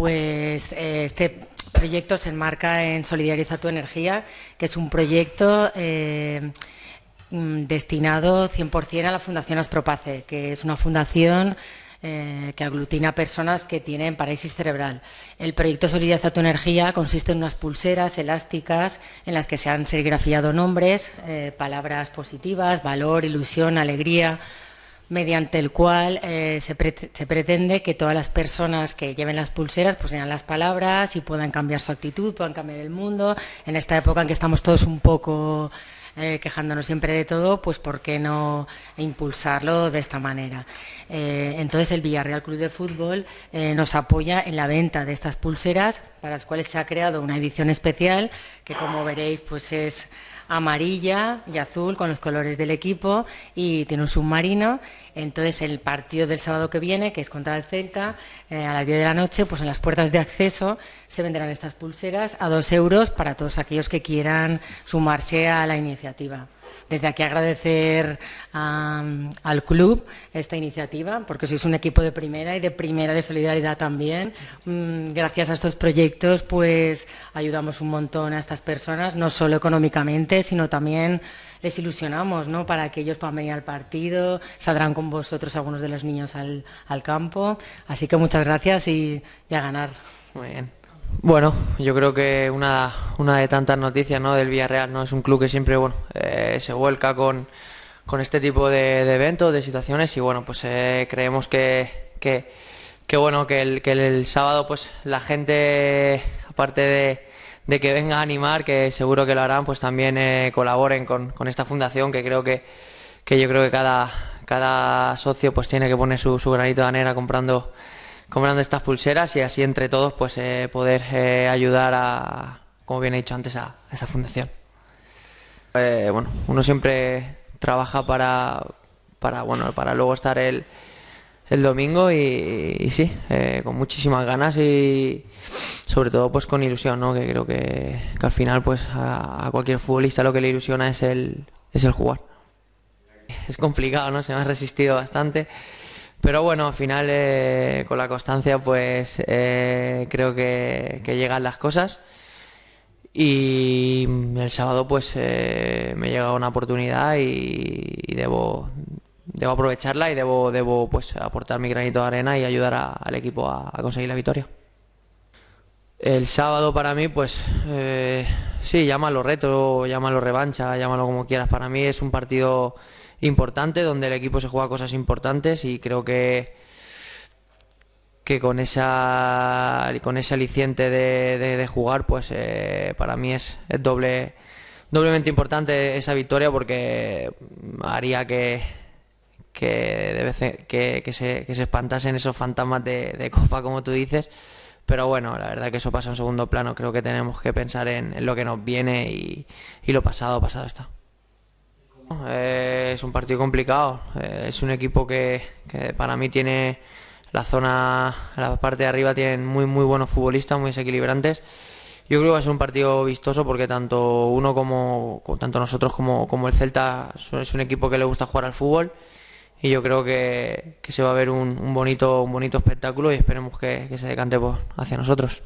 pues eh, este proyecto se enmarca en Solidariza tu Energía, que es un proyecto eh, mm, destinado 100% a la Fundación Astropace, que es una fundación eh, que aglutina personas que tienen parálisis cerebral. El proyecto Solidariza tu Energía consiste en unas pulseras elásticas en las que se han serigrafiado nombres, palabras positivas, valor, ilusión, alegría, mediante el cual eh, se, pretende que todas las personas que lleven las pulseras pues tengan las palabras y puedan cambiar su actitud, puedan cambiar el mundo. En esta época en que estamos todos un poco eh, quejándonos siempre de todo, pues ¿por qué no impulsarlo de esta manera? Eh, entonces el Villarreal Club de Fútbol nos apoya en la venta de estas pulseras, para las cuales se ha creado una edición especial, que como veréis pues es amarilla y azul con los colores del equipo y tiene un submarino. Entonces el partido del sábado que viene, que es contra el Celta, eh, a las 10 de la noche, pues en las puertas de acceso se venderán estas pulseras a dos euros para todos aquellos que quieran sumarse a la iniciativa desde aquí agradecer al club esta iniciativa, porque sois un equipo de primera y de primera de solidaridad también. Mm, gracias a estos proyectos, pues ayudamos un montón a estas personas, no solo económicamente, sino también les ilusionamos, ¿no? Para que ellos puedan venir al partido, saldrán con vosotros algunos de los niños al, campo. Así que muchas gracias y, y a ganar. Muy bien. Bueno, yo creo que una, una de tantas noticias ¿no? del Villarreal no es un club que siempre bueno, eh, se vuelca con, este tipo de, eventos, de situaciones y bueno, pues eh, creemos que, que, bueno, que el, que el sábado pues la gente, aparte de, que venga a animar, que seguro que lo harán, pues también eh, colaboren con, esta fundación que creo que, que yo creo que cada, cada socio pues tiene que poner su, su granito de arena comprando comprando estas pulseras y así entre todos pues eh, poder eh, ayudar a, como bien he dicho antes, a, esa fundación. Eh, bueno, uno siempre trabaja para, para, bueno, para luego estar el, el domingo y, sí, con muchísimas ganas y sobre todo pues con ilusión, ¿no? que creo que, al final pues a, cualquier futbolista lo que le ilusiona es el, es el jugar. Es complicado, ¿no? Se me ha resistido bastante. Pero bueno, al final eh, con la constancia pues eh, creo que, llegan las cosas y el sábado pues eh, me llega una oportunidad y, debo, debo aprovecharla y debo, debo pues aportar mi granito de arena y ayudar al equipo a, conseguir la victoria. El sábado para mí pues sí, llámalo reto, llámalo revancha, llámalo como quieras, para mí es un partido importante, donde el equipo se juega cosas importantes y creo que que con esa con ese aliciente de, jugar pues eh, para mí es, doble doblemente importante esa victoria porque haría que que, que, que, se, que se espantasen esos fantasmas de, copa como tú dices pero bueno la verdad que eso pasa en segundo plano creo que tenemos que pensar en, lo que nos viene y, y lo pasado pasado está eh, es un partido complicado. Eh, es un equipo que, para mí tiene la zona, la parte de arriba tienen muy muy buenos futbolistas, muy desequilibrantes. Yo creo que va a ser un partido vistoso porque tanto uno como tanto nosotros como, como el Celta es un equipo que le gusta jugar al fútbol y yo creo que, se va a ver un, bonito un bonito espectáculo y esperemos que, se decante hacia nosotros.